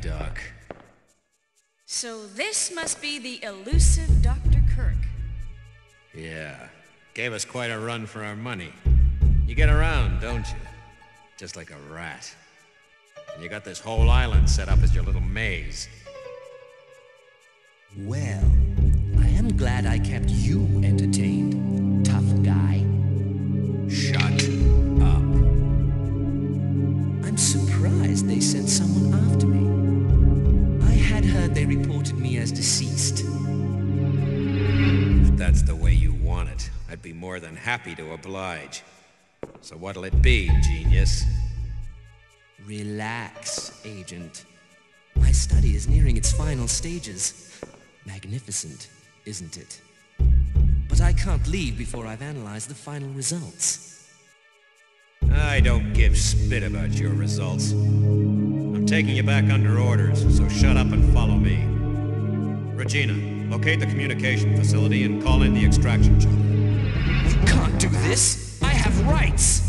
guy, Doc. So this must be the elusive Dr. Kirk. Yeah. Gave us quite a run for our money. You get around, don't you? Just like a rat. And you got this whole island set up as your little maze. Well, I am glad I kept you entertained, tough guy. Shut up. I'm surprised they sent someone as deceased. If that's the way you want it, I'd be more than happy to oblige. So what'll it be, genius? Relax, Agent. My study is nearing its final stages. Magnificent, isn't it? But I can't leave before I've analyzed the final results. I don't give spit about your results. I'm taking you back under orders, so shut up and follow me. Regina, locate the communication facility and call in the extraction chopper. You can't do this! I have rights!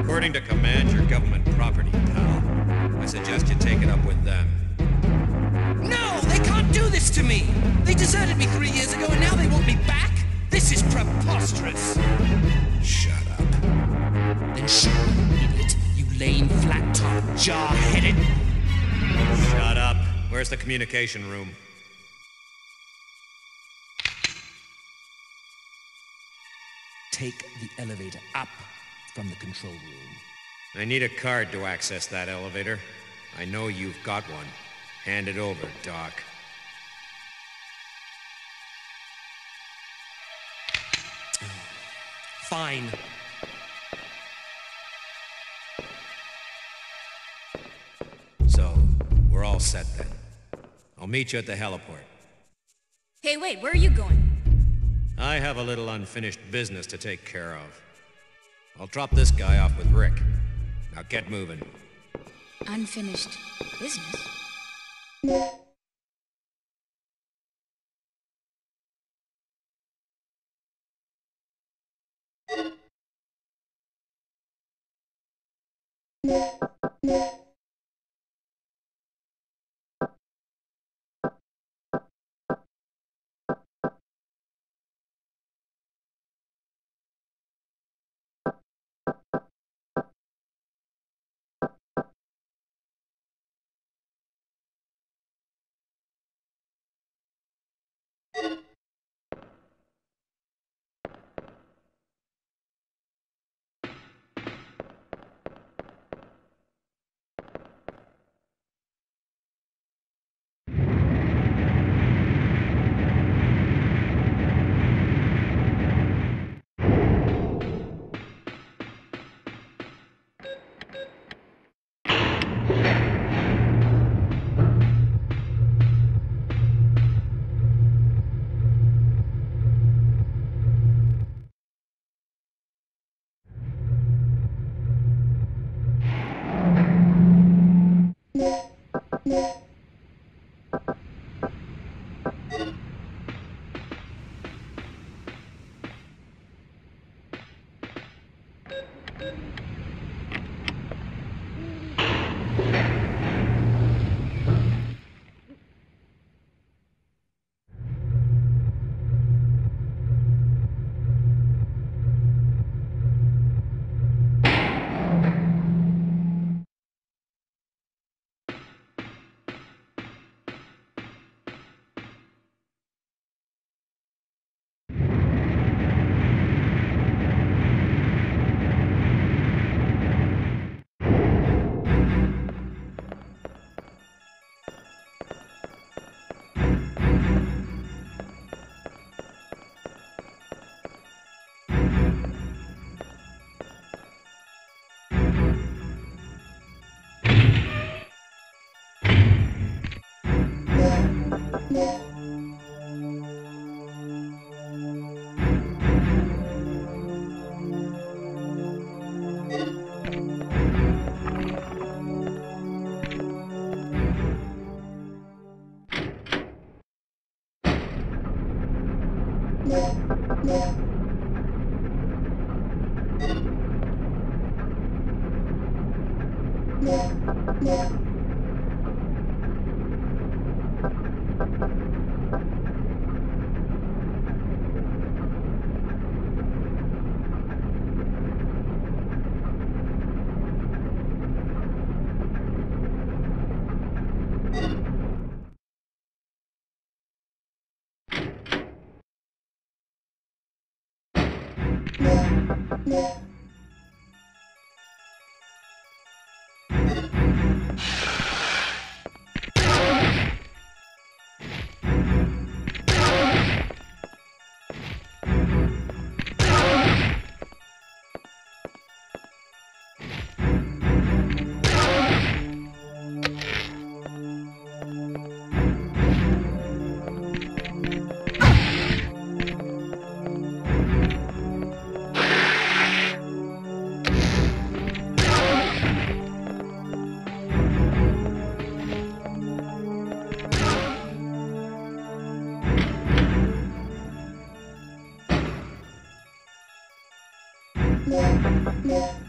According to command, your government property, pal. I suggest you take it up with them. No! They can't do this to me! They deserted me three years ago and now they want me back? This is preposterous! Shut up. Then shut up, idiot! You lame, flat-top, jar-headed... Shut up. Where's the communication room? Take the elevator up from the control room. I need a card to access that elevator. I know you've got one. Hand it over, Doc. Fine. So, we're all set then. I'll meet you at the heliport. Hey, wait, where are you going? I have a little unfinished business to take care of. I'll drop this guy off with Rick. Now get moving. Unfinished business? Yeah. Yeah. Yeah.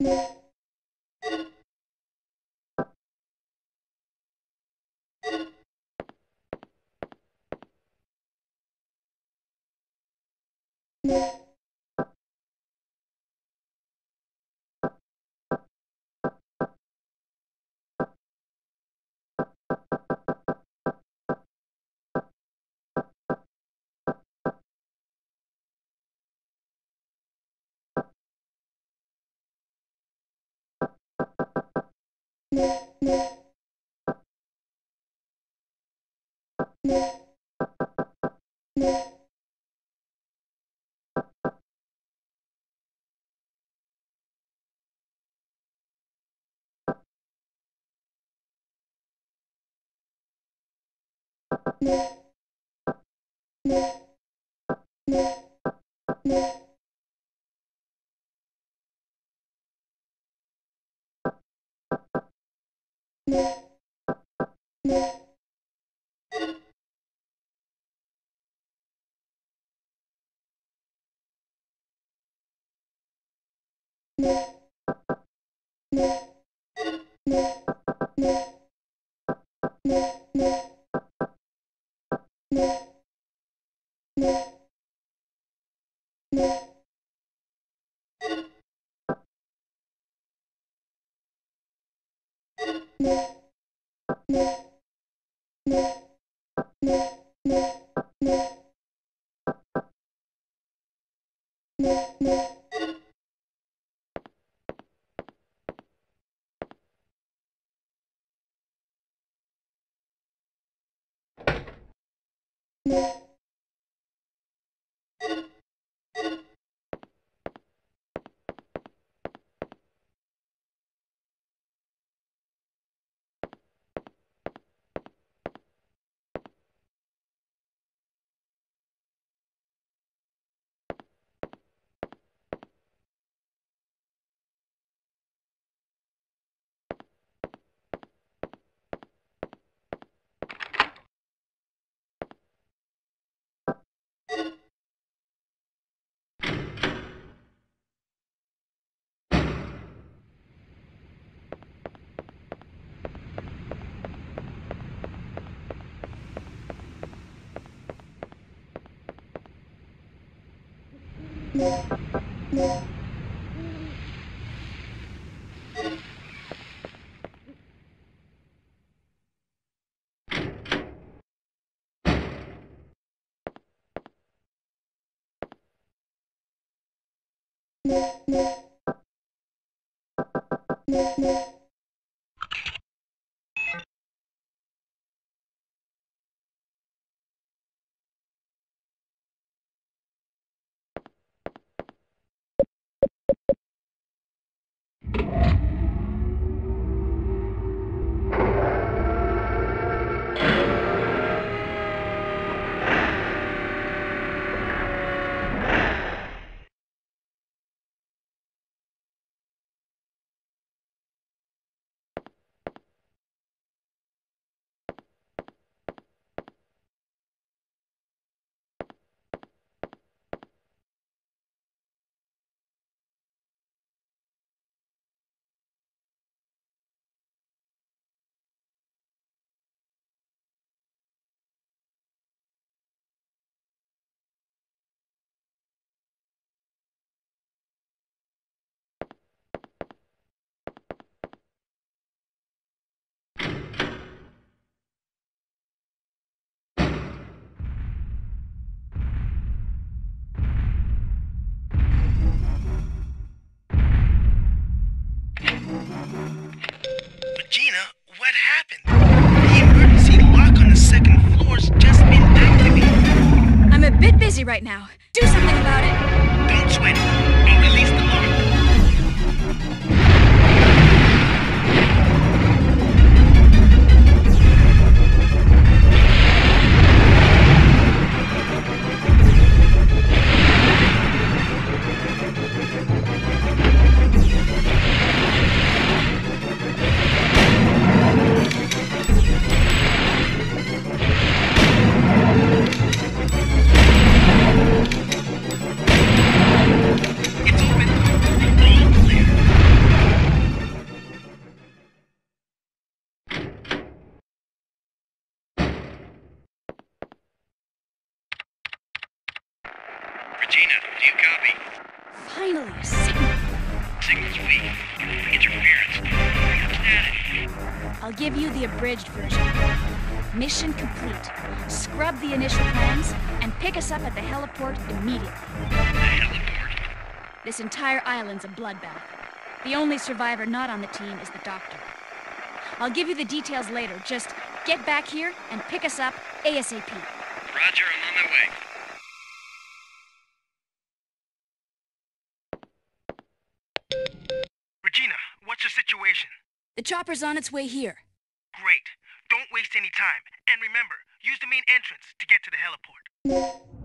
Yeah. Yeah. you Regina, right now. Do something about it. Us up at the heliport immediately. The heliport. This entire island's a bloodbath. The only survivor not on the team is the doctor. I'll give you the details later. Just get back here and pick us up ASAP. Roger, I'm on my way. Regina, what's the situation? The chopper's on its way here. Great. Don't waste any time. And remember, use the main entrance to get to the heliport.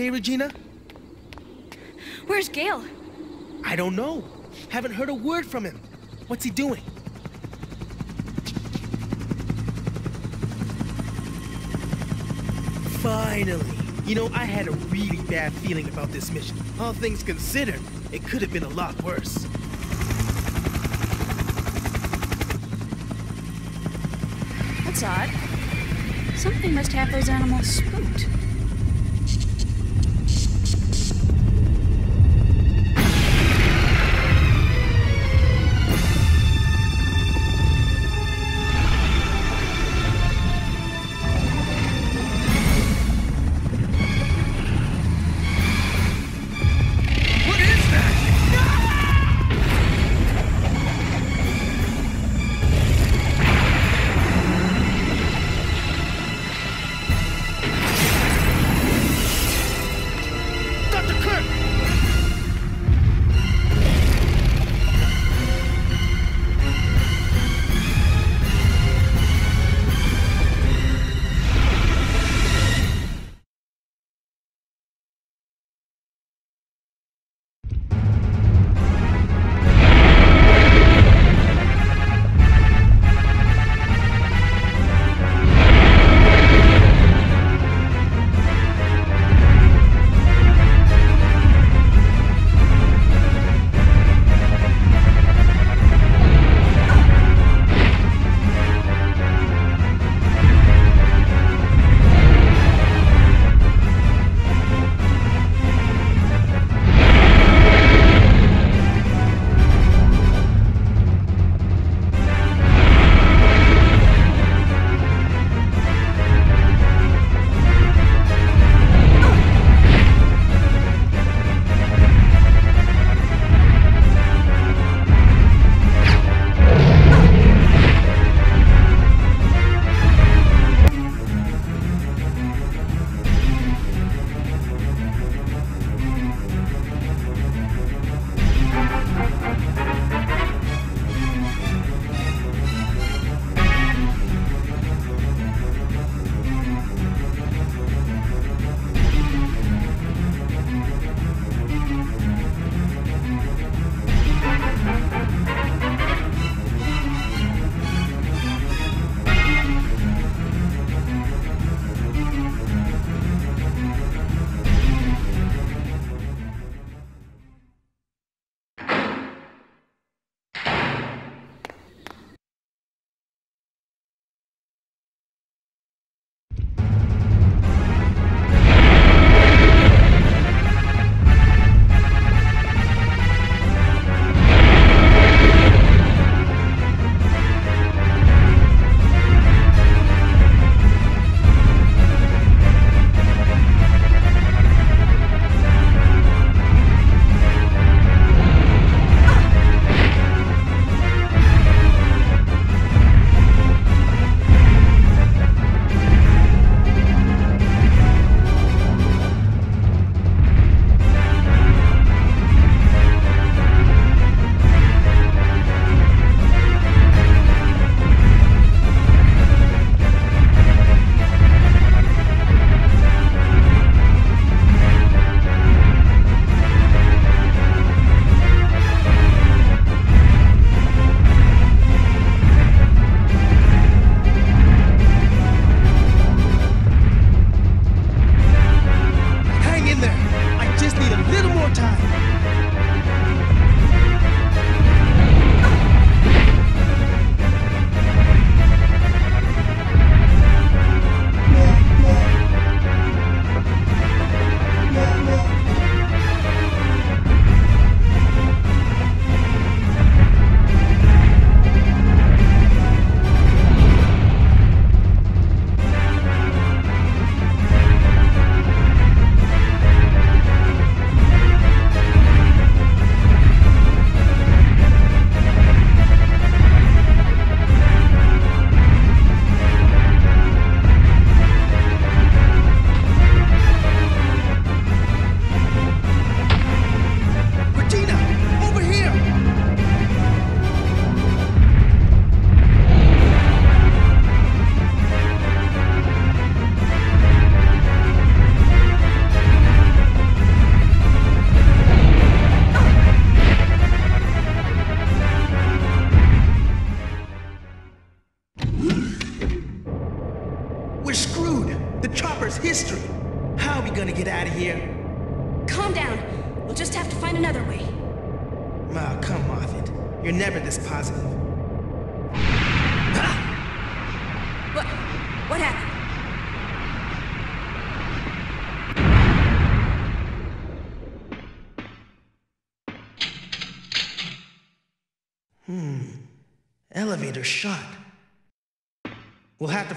Okay, Regina? Where's Gail? I don't know. Haven't heard a word from him. What's he doing? Finally. You know, I had a really bad feeling about this mission. All things considered, it could have been a lot worse. That's odd. Something must have those animals spooked.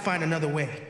Find another way.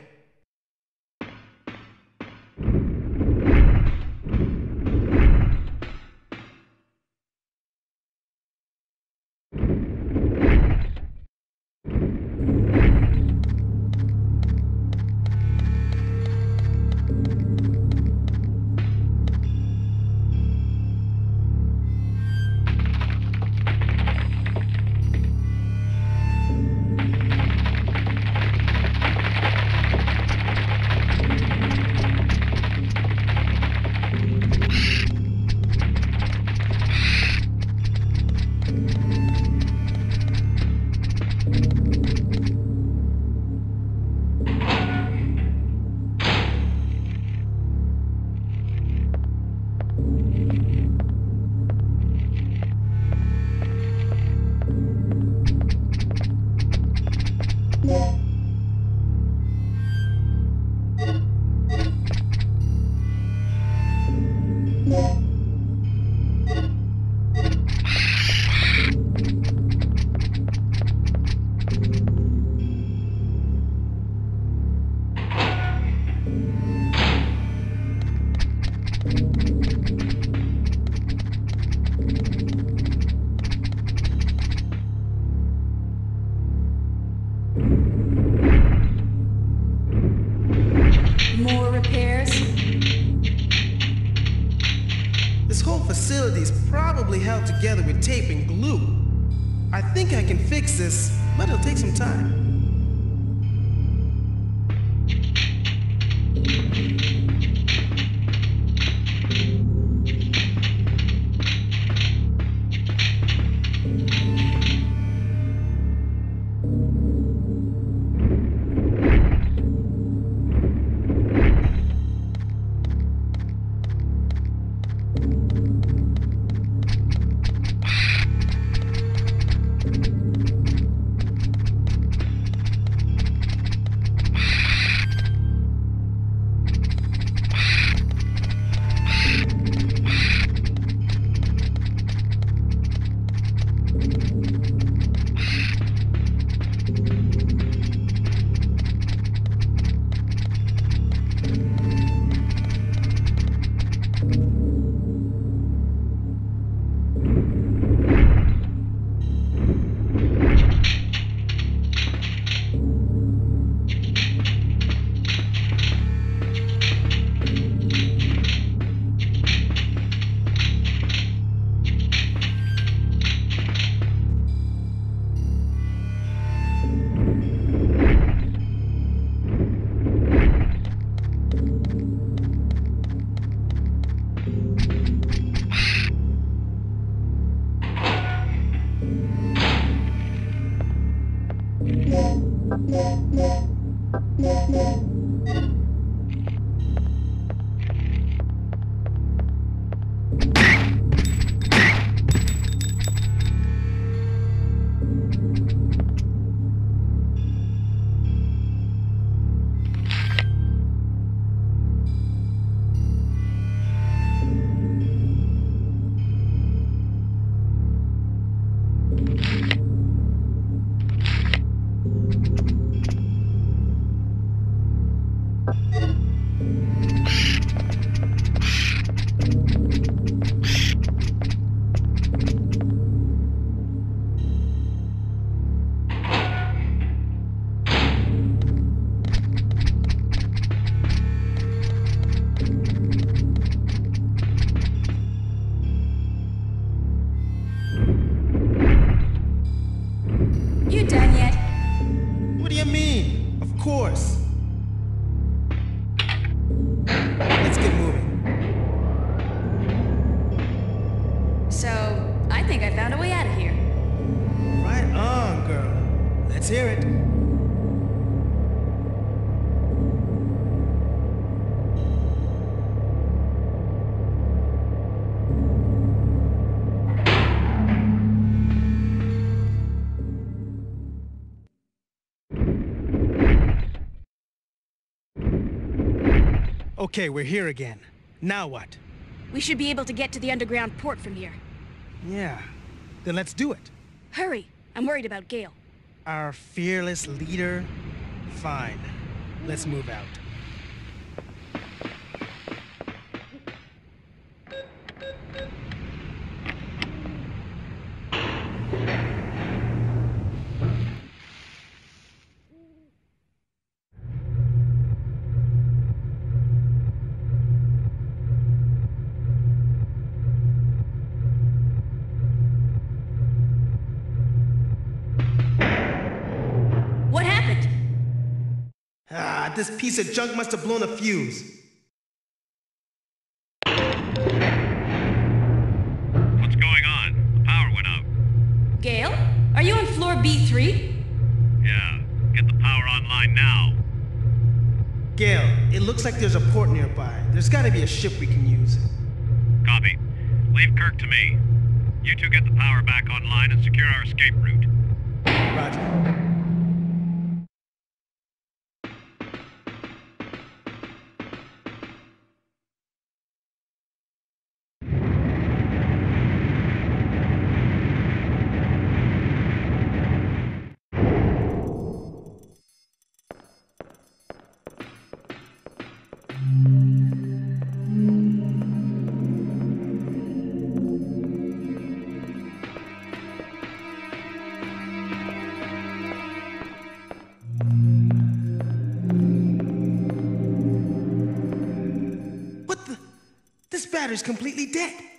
Together with tape and glue. I think I can fix this, but it'll take some time. Okay, we're here again. Now what? We should be able to get to the underground port from here. Yeah. Then let's do it. Hurry! I'm worried about Gail. Our fearless leader? Fine. Let's move out. This piece of junk must have blown a fuse. What's going on? The power went out. Gail? Are you on floor B3? Yeah. Get the power online now. Gail, it looks like there's a port nearby. There's gotta be a ship we can use. Copy. Leave Kirk to me. You two get the power back online and secure our escape route. Roger. Battery's completely dead.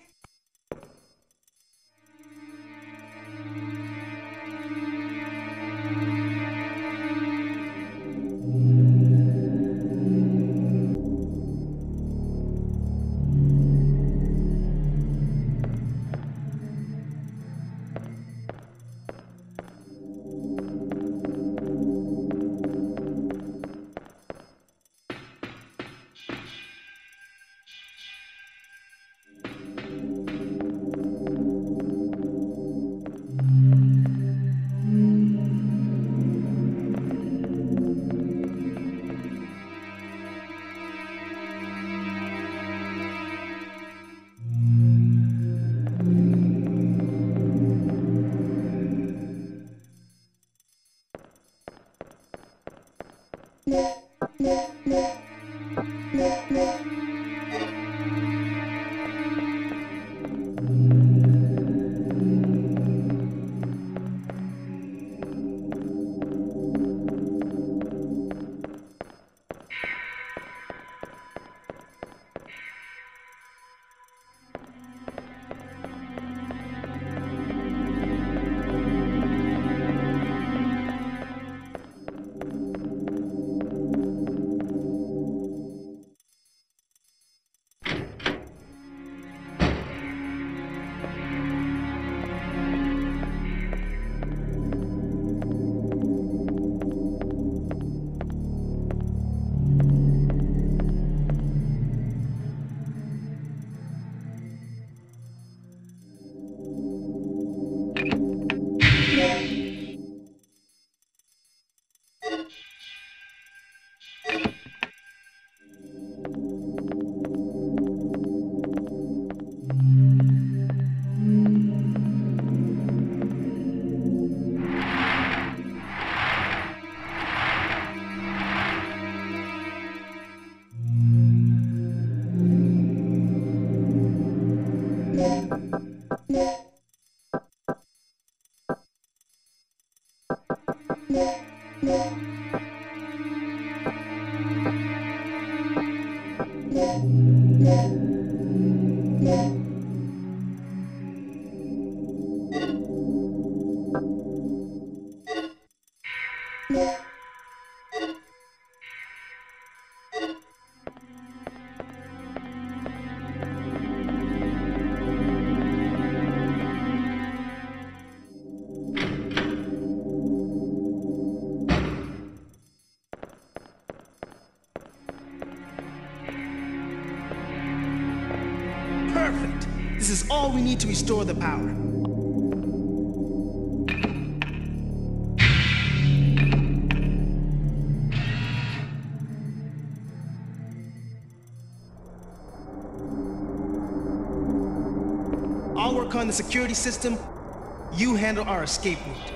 need to restore the power. I'll work on the security system. You handle our escape route.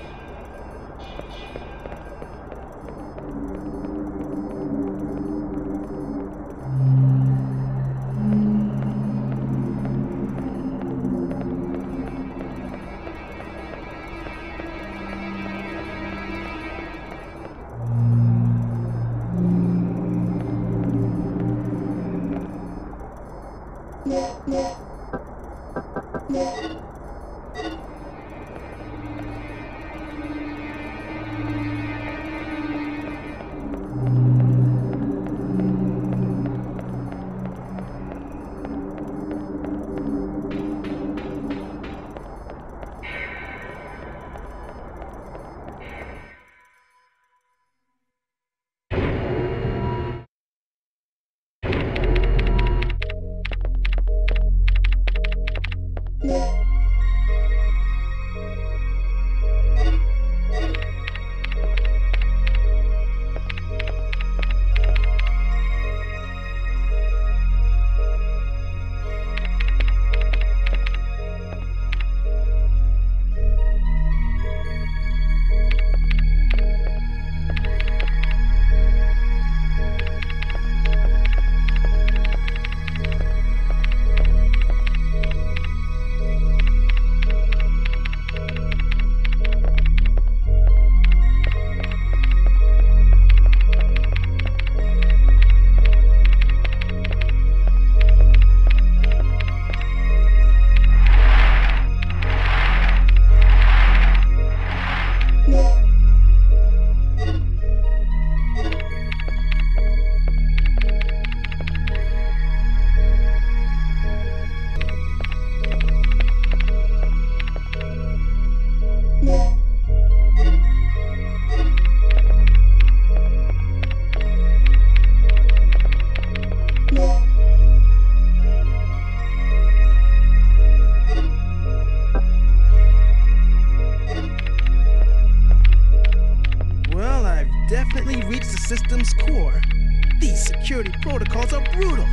Security protocols are brutal.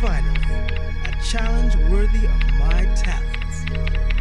Finally, a challenge worthy of my talents.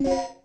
Yeah.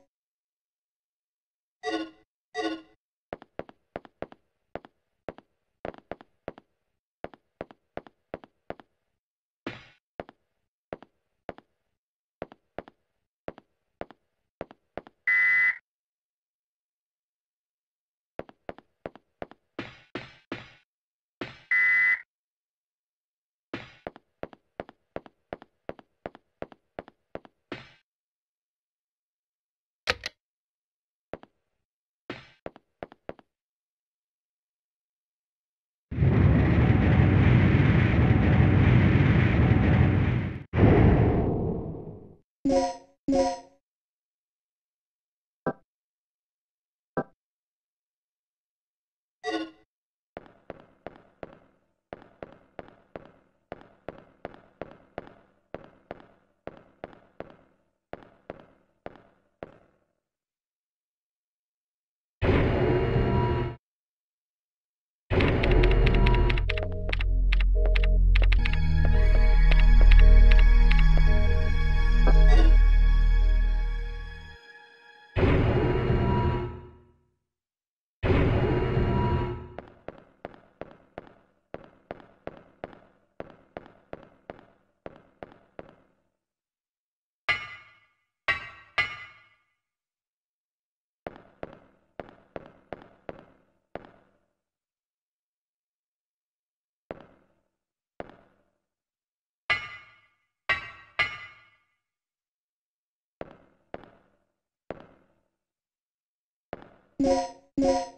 Yeah.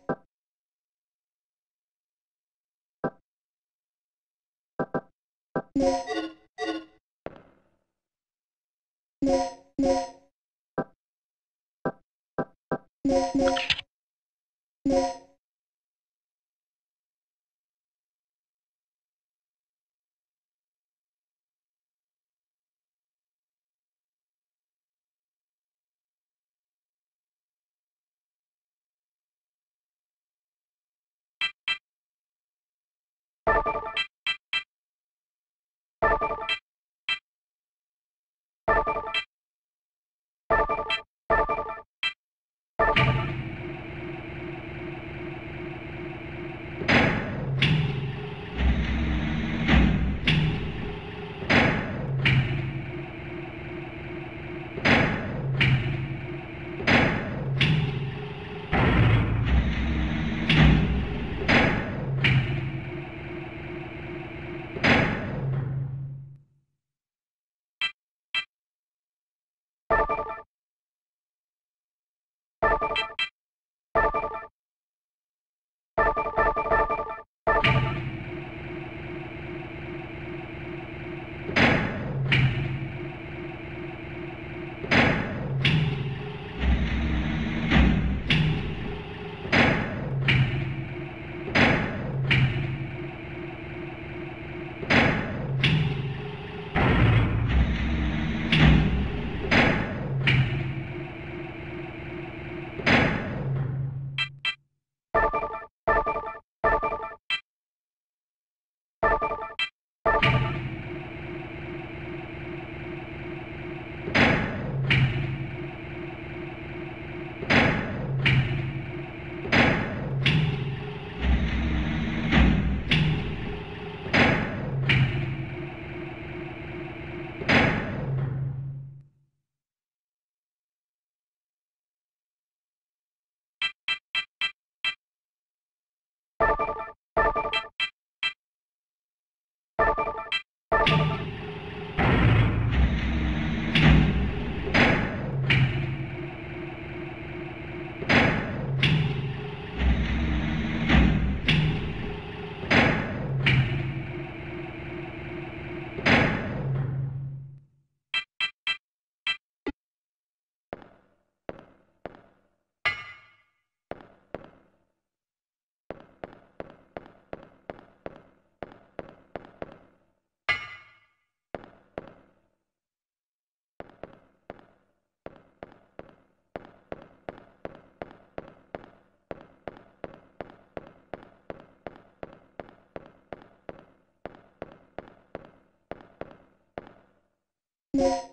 You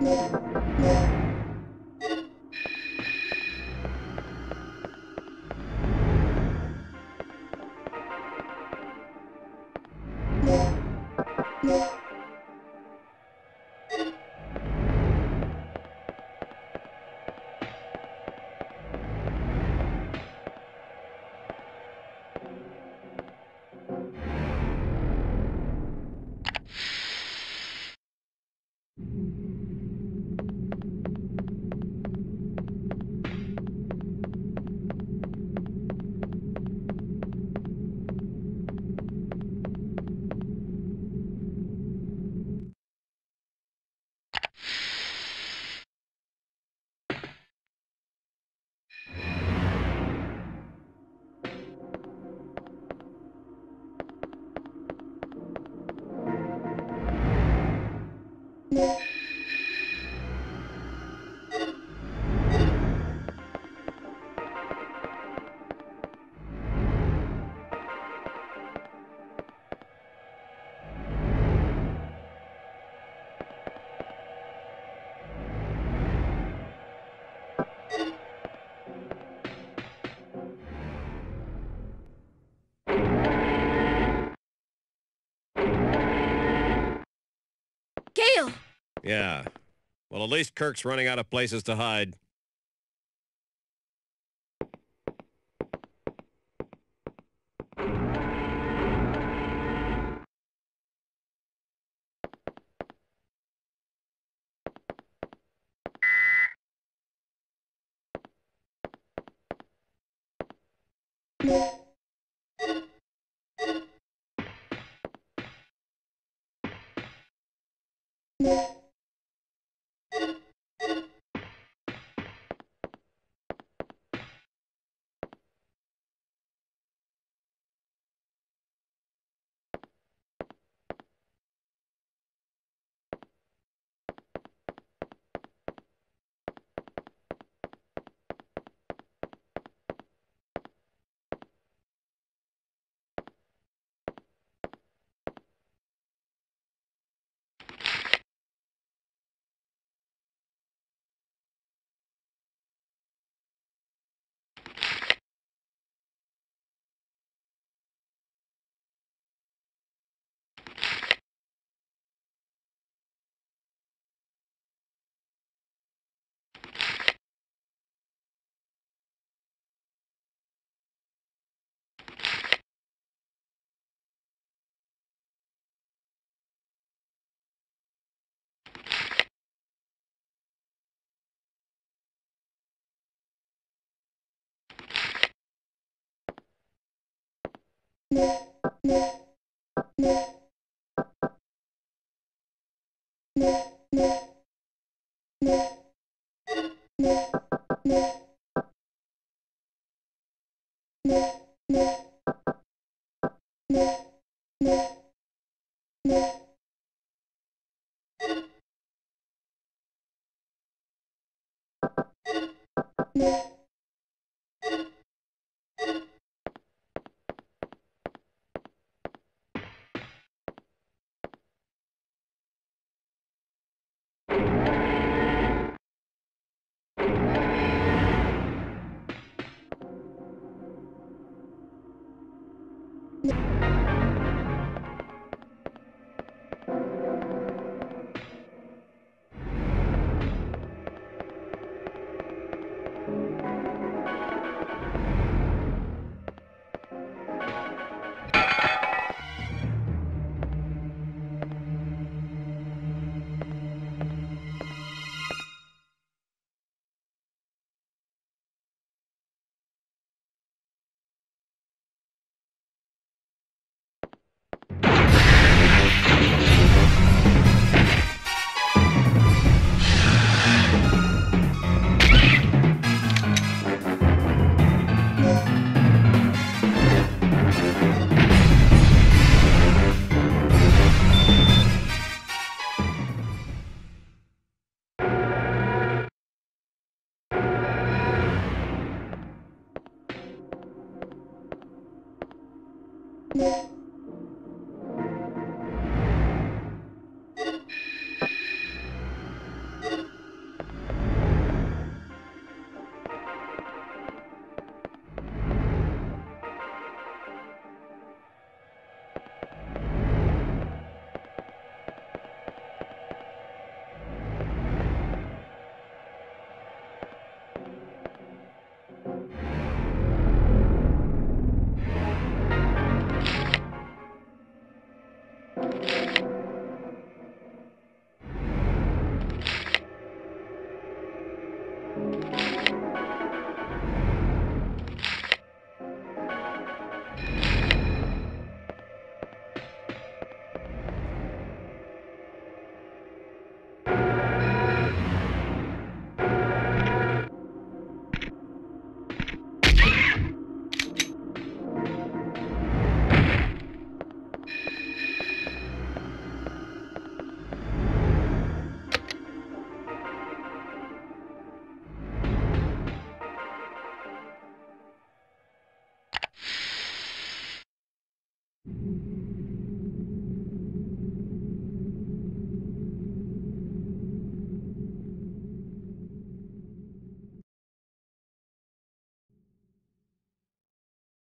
Yeah. Yeah. Well, at least Kirk's running out of places to hide. You